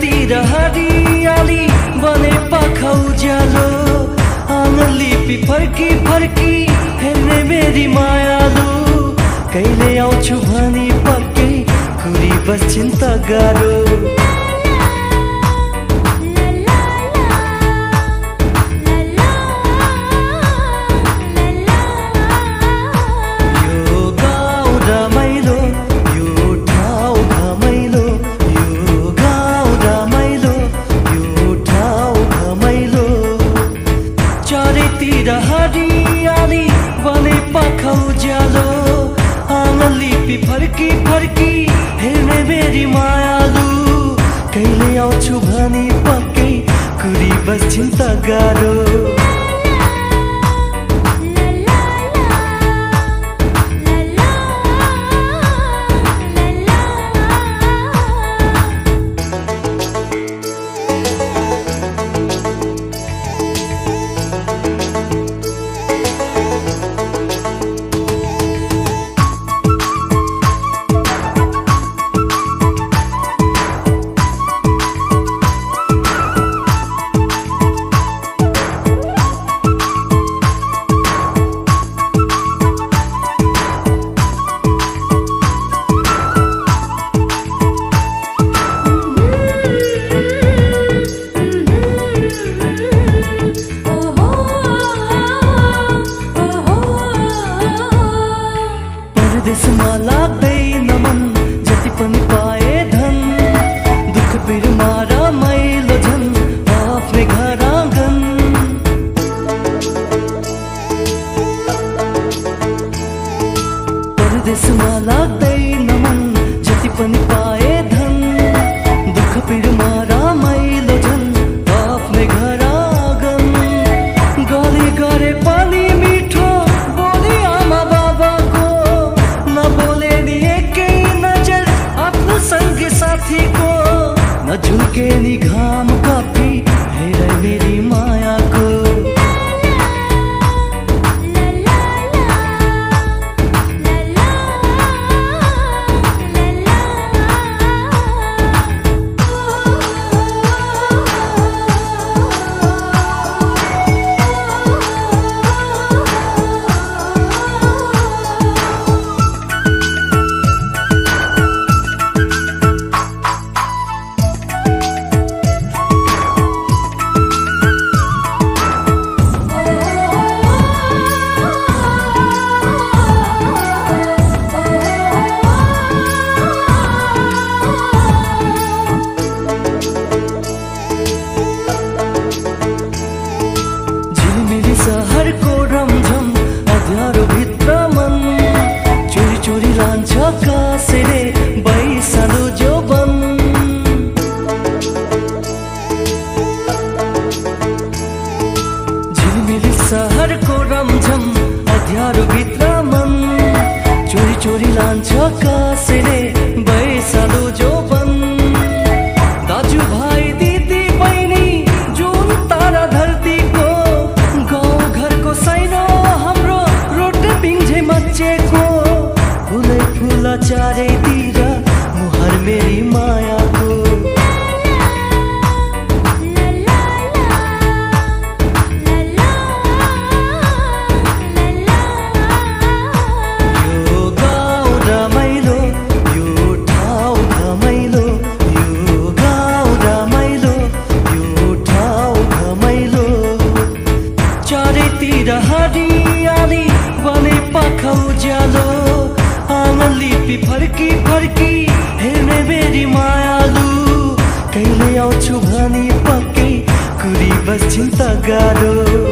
तिर हरियाली बने पाख उजालो आन लिपि फर्की फर्की, हेर्ने मेरी मायालु कहिले आउँछु भनी पक्कै कुरी बस चिन्ता गाह्रो हरियाली वाले पाखा उजालो आंगली पी मेरी मायालु कहिले आउँछु भनी पक्कै कुरी बस्छिन् त गाह्रो amor. छोरी लान्छ कसैले tagado. gado